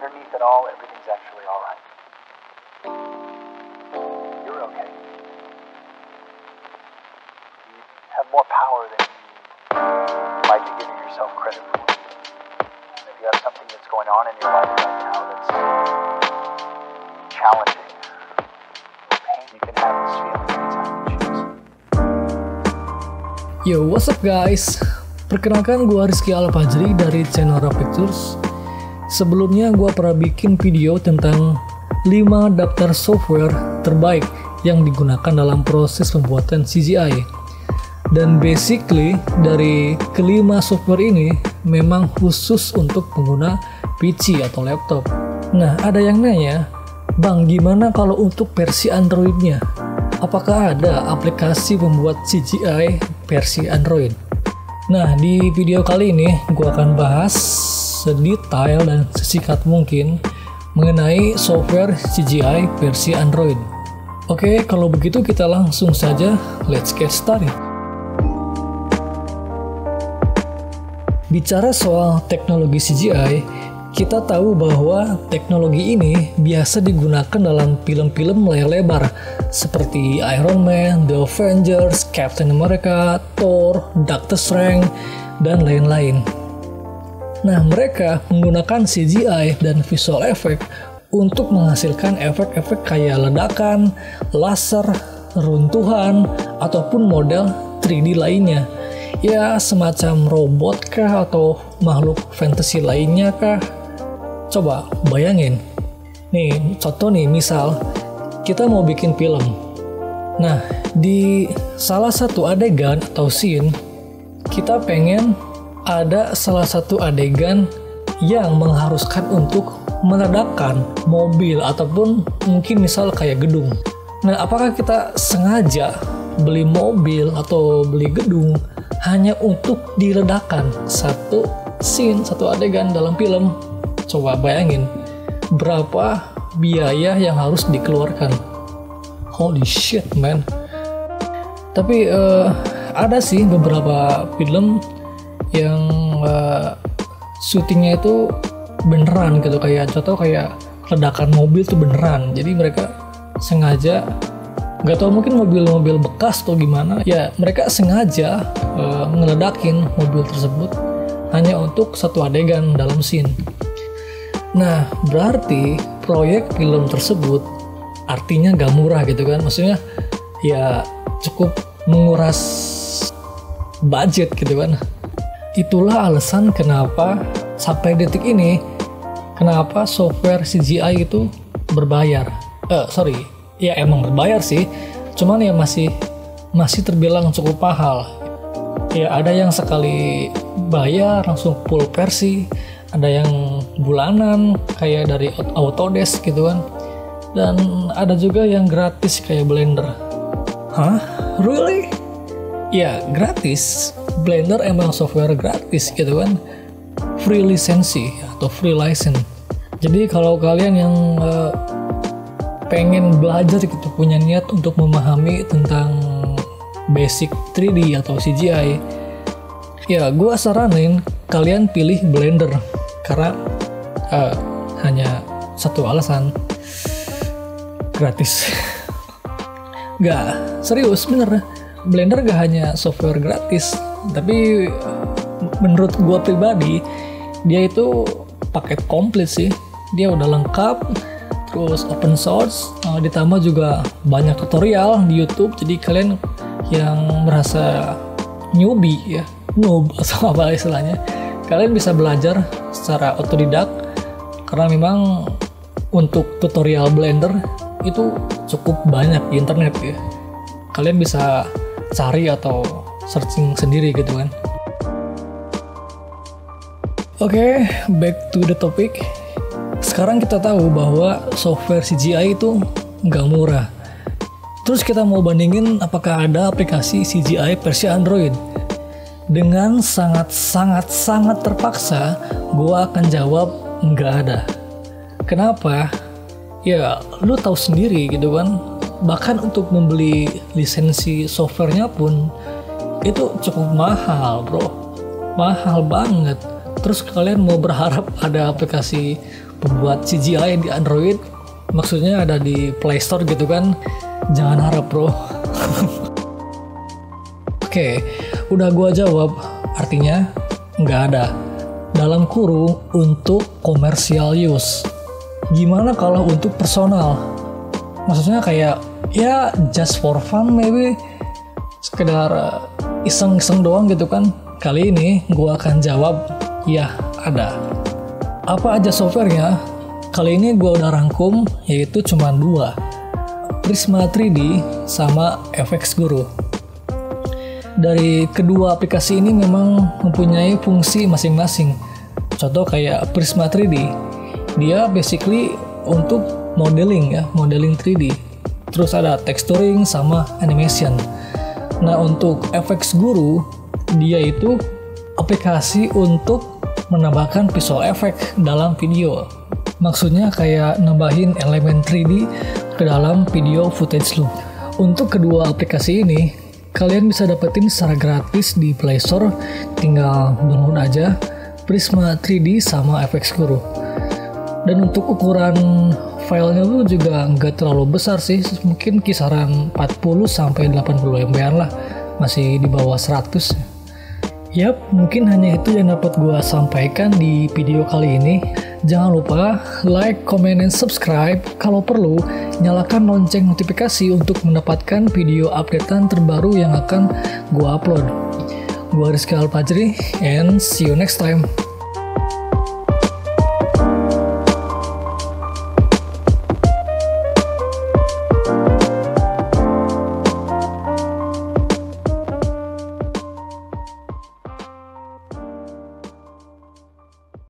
underneath it all, everything's actually all right. You're okay. You have more power than you might be giving yourself credit for. And if you have something that's going on in your life right now that's challenging, pain, you can have this feeling. Yo, what's up guys? Perkenalkan gue Rizky Alfajri dari channel Pictures. Sebelumnya gue pernah bikin video tentang 5 daftar software terbaik yang digunakan dalam proses pembuatan CGI. Dan basically dari kelima software ini memang khusus untuk pengguna PC atau laptop. Nah, ada yang nanya, Bang, gimana kalau untuk versi Androidnya? Apakah ada aplikasi pembuat CGI versi Android? Nah, di video kali ini gue akan bahas sedetail dan sesingkat mungkin mengenai software CGI versi Android. Oke, kalau begitu kita langsung saja let's get started. Bicara soal teknologi CGI, kita tahu bahwa teknologi ini biasa digunakan dalam film-film layar lebar seperti Iron Man, The Avengers, Captain America, Thor, Doctor Strange, dan lain-lain. Nah, mereka menggunakan CGI dan visual effect untuk menghasilkan efek-efek kayak ledakan, laser, runtuhan, ataupun model 3D lainnya ya semacam robot kah atau makhluk fantasi lainnya kah? Coba bayangin. Nih, contoh nih, misal kita mau bikin film. Nah, di salah satu adegan atau scene, kita pengen ada salah satu adegan yang mengharuskan untuk meledakkan mobil ataupun mungkin misal kayak gedung. Nah, apakah kita sengaja beli mobil atau beli gedung hanya untuk diledakan satu scene, satu adegan dalam film. Coba bayangin berapa biaya yang harus dikeluarkan. Holy shit, man. Tapi uh, ada sih beberapa film yang uh, syutingnya itu beneran gitu. Kayak contoh kayak ledakan mobil tuh beneran. Jadi mereka sengaja nggak tahu mungkin mobil-mobil bekas atau gimana. Ya mereka sengaja uh, ngeledakin mobil tersebut hanya untuk satu adegan dalam scene. Nah berarti proyek film tersebut artinya gak murah gitu kan? Maksudnya ya cukup menguras budget gitu kan itulah alasan kenapa sampai detik ini kenapa software CGI itu berbayar. Uh, sorry. Ya emang berbayar sih. Cuman ya masih masih terbilang cukup mahal. Ya ada yang sekali bayar langsung full versi. Ada yang bulanan kayak dari Autodesk gitu kan. Dan ada juga yang gratis kayak Blender. Hah? Really? Ya gratis Blender emang software gratis gitu kan. Free lisensi atau free license. Jadi kalau kalian yang uh, pengen belajar gitu punya niat untuk memahami tentang basic 3D atau CGI ya gue saranin kalian pilih Blender. Karena uh, hanya satu alasan. Gratis. Gak serius bener. Blender gak hanya software gratis tapi menurut gue pribadi dia itu paket komplit sih. Dia udah lengkap terus open source uh, ditambah juga banyak tutorial di YouTube. Jadi kalian yang merasa newbie ya noob atau apa istilahnya kalian bisa belajar secara otodidak. Karena memang untuk tutorial Blender itu cukup banyak di internet ya. Kalian bisa cari atau searching sendiri gitu kan Oke, okay, back to the topic sekarang kita tahu bahwa software CGI itu nggak murah. Terus kita mau bandingin apakah ada aplikasi CGI versi Android. Dengan sangat-sangat-sangat terpaksa, gue akan jawab nggak ada. Kenapa? Ya, lu tahu sendiri gitu kan. Bahkan untuk membeli lisensi softwarenya pun itu cukup mahal, bro. Mahal banget terus kalian mau berharap ada aplikasi pembuat CGI di Android maksudnya ada di Play Store gitu kan jangan harap bro Oke, udah gua jawab. Artinya nggak ada. Dalam kurung untuk komersial use. Gimana kalau untuk personal? Maksudnya kayak ya just for fun maybe sekedar iseng-iseng doang gitu kan. Kali ini gua akan jawab ya ada. Apa aja softwarenya? Kali ini gua udah rangkum yaitu cuma dua. Prisma 3D sama FX Guru dari kedua aplikasi ini memang mempunyai fungsi masing-masing. Contoh kayak Prisma 3D, dia basically untuk modeling ya, modeling 3D. Terus ada texturing sama animation. Nah untuk FX Guru, dia itu aplikasi untuk menambahkan visual effect dalam video. Maksudnya kayak nambahin elemen 3D ke dalam video footage lu. Untuk kedua aplikasi ini, kalian bisa dapetin secara gratis di Play Store tinggal download aja Prisma 3D sama FX Guru dan untuk ukuran filenya tuh juga nggak terlalu besar sih mungkin kisaran 40 sampai 80 MB lah masih di bawah 100 Yap, mungkin hanya itu yang dapat gue sampaikan di video kali ini. Jangan lupa like, comment, dan subscribe. Kalau perlu, nyalakan lonceng notifikasi untuk mendapatkan video updatean terbaru yang akan gue upload. Gue Rizky Alpajri, and see you next time.